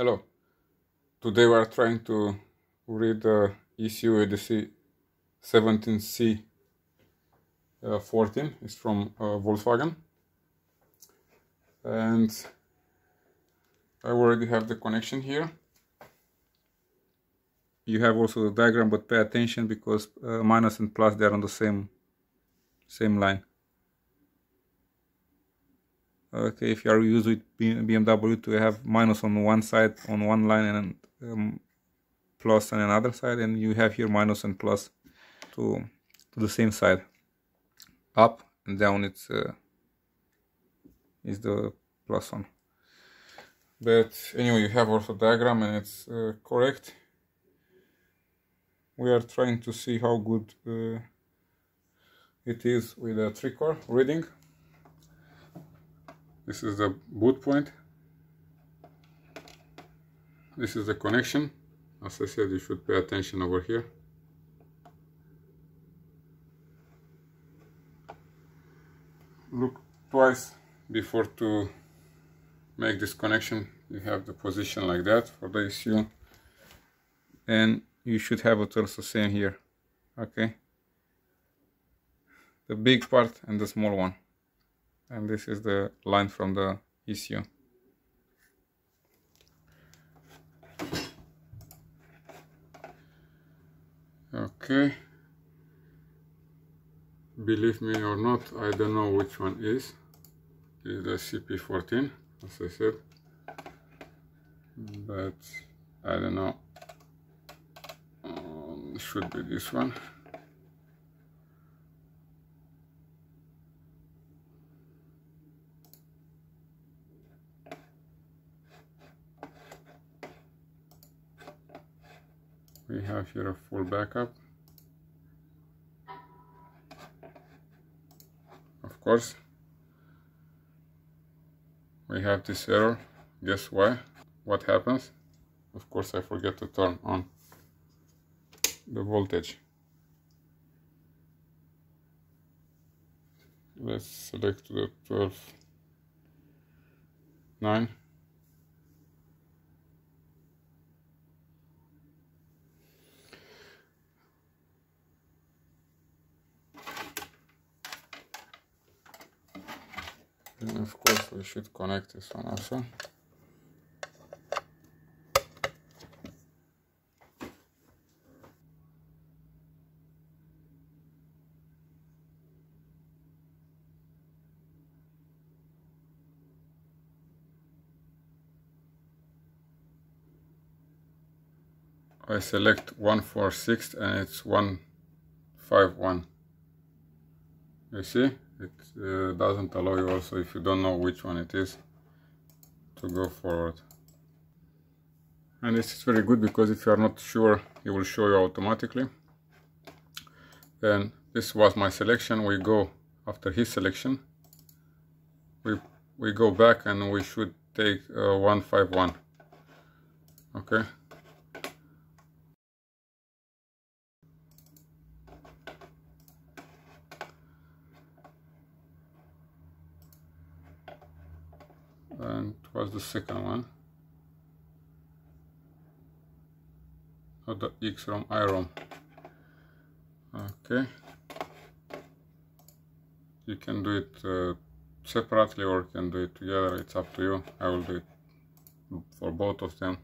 Hello. Today we are trying to read the ECU EDC 17C uh, 14. It's from uh, Volkswagen. And I already have the connection here. You have also the diagram, but pay attention because uh, minus and plus they are on the same same line. Okay, if you are used with BMW to have minus on one side on one line and um, plus on another side, and you have here minus and plus to to the same side. Up and down, it's uh, is the plus one. But anyway, you have also diagram and it's uh, correct. We are trying to see how good uh, it is with a Tricore reading this is the boot point. This is the connection. As I said you should pay attention over here. Look twice before to make this connection. You have the position like that for the ECU and you should have it also same here okay? The big part and the small one and this is the line from the ECU. Okay, believe me or not, I don't know which one is. Is the CP14, as I said, but I don't know. Um, should be this one. We have here a full backup. Of course we have this error. Guess why? What happens? Of course I forget to turn on the voltage. Let's select the 12 9 and of course we should connect this one also I select 146 and it's 151 you see it uh, doesn't allow you also if you don't know which one it is to go forward. And this is very good because if you are not sure it will show you automatically. Then this was my selection. We go after his selection. We we go back and we should take uh, 151 okay and was the second one. Not the EEPROM IROM. Okay. You can do it uh, separately or you can do it together. It's up to you. I will do it for both of them.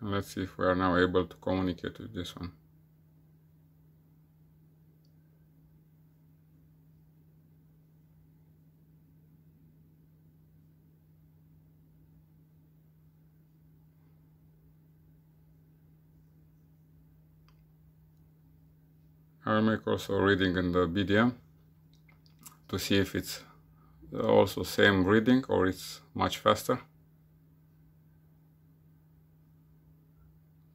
And let's see if we are now able to communicate with this one I'll make also reading in the BDM to see if it's also same reading or it's much faster.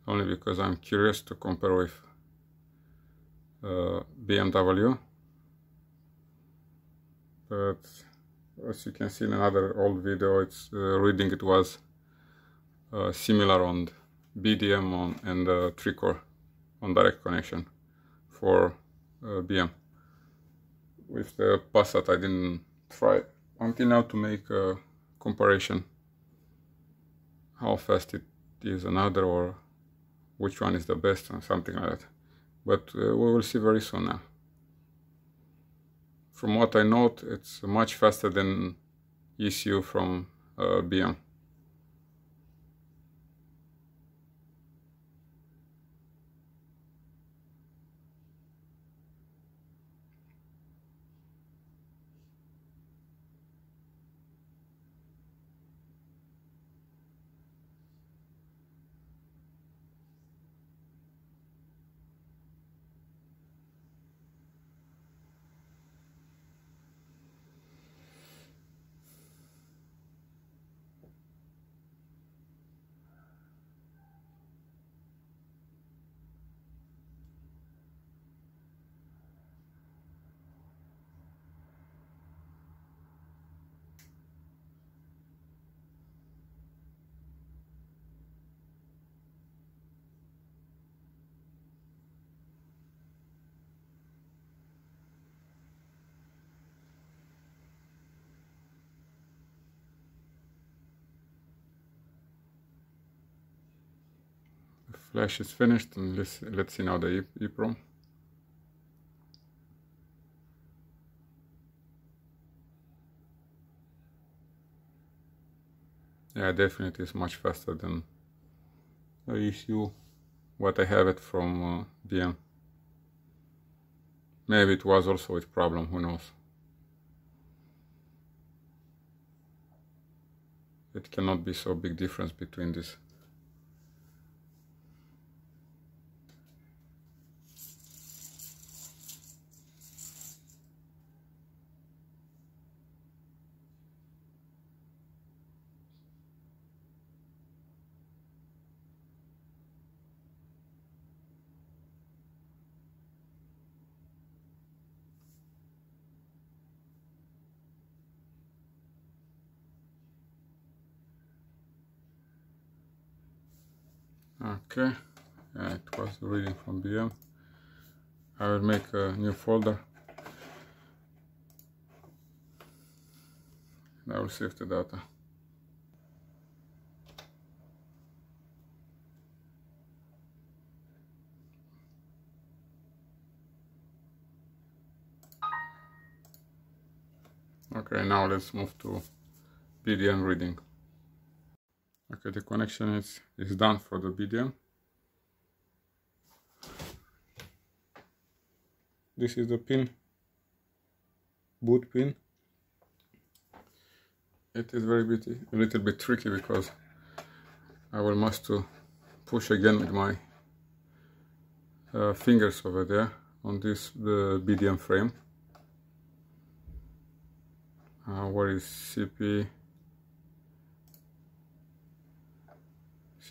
Only because I'm curious to compare with uh, BMW. But as you can see in another old video, it's uh, reading it was uh, similar on BDM on and uh, Tricore on direct connection for uh, BM. With the Passat I didn't try until now to make a comparison. How fast it is another or which one is the best or something like that. But uh, we will see very soon now. From what I note it's much faster than ECU from uh, BM flash is finished and let's, let's see now the EEPROM. Yeah, definitely is much faster than the ECU what I have it from uh, BM. Maybe it was also its problem, who knows. It cannot be so big difference between this. Okay. Yeah, it was reading from BM I will make a new folder. And I will save the data. Okay now let's move to BDM reading okay the connection is is done for the BDM this is the pin boot pin. It is very bit a little bit tricky because I will must to push again with my uh, fingers over there on this the BDM frame. Uh, where is CP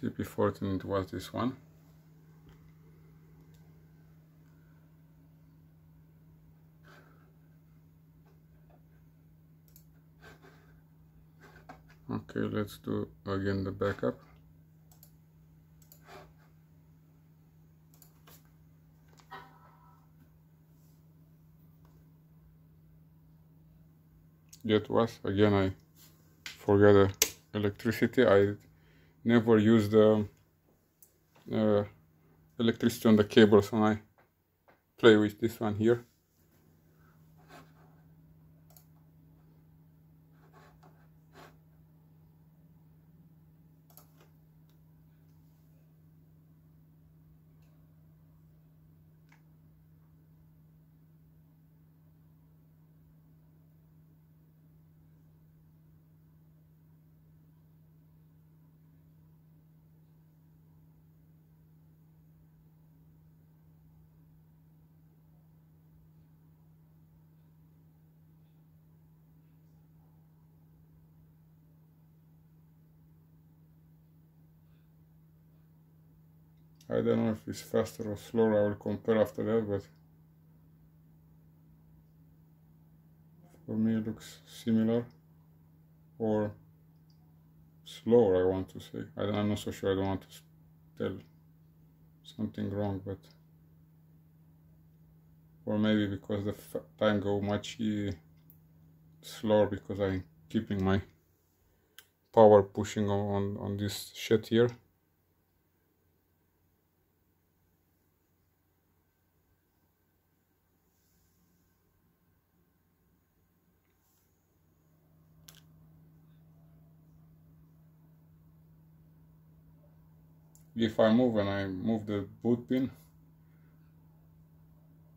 CP14 it was this one. Okay let's do again the backup. That was again I forgot the electricity. I never use the uh, electricity on the cables when I play with this one here. I don't know if it's faster or slower, I will compare after that, but for me it looks similar or slower I want to say. I am not so sure, I don't want to tell something wrong, but or maybe because the time go much slower because I'm keeping my power pushing on, on this shit here. If I move and I move the boot pin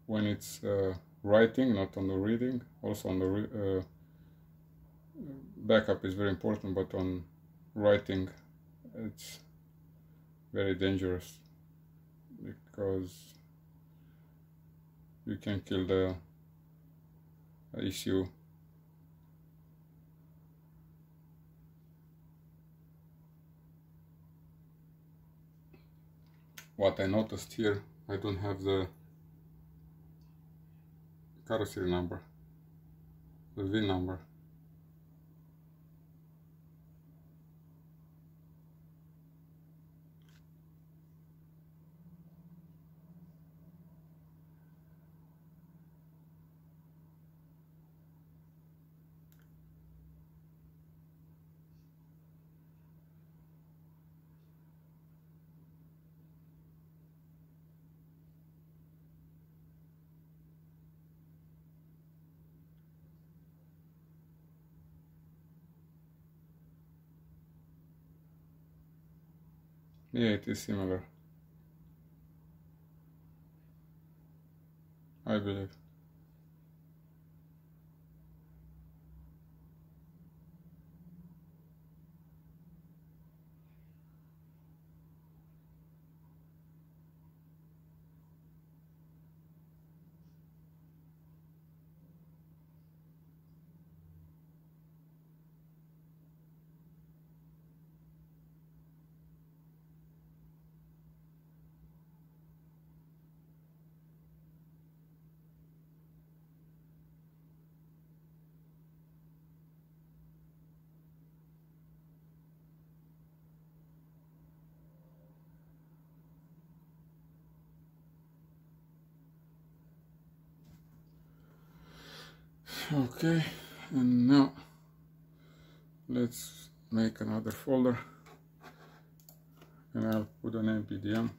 when it's uh, writing not on the reading also on the uh, backup is very important but on writing it's very dangerous because you can kill the ECU what I noticed here I don't have the carrossery number the VIN number Yeah, it is similar. I believe. Okay and now let's make another folder. And I'll put an NPDM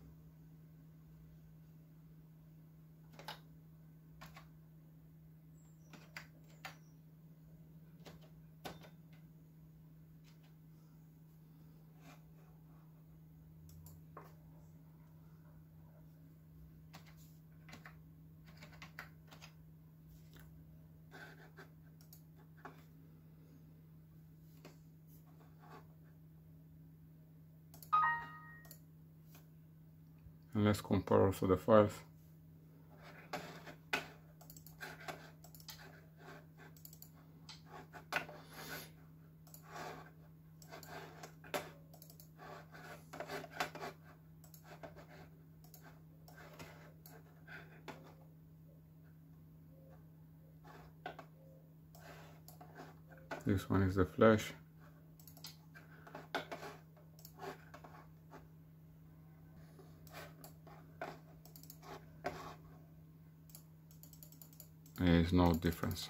and let's compare also the files. This one is the flash there is no difference